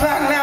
back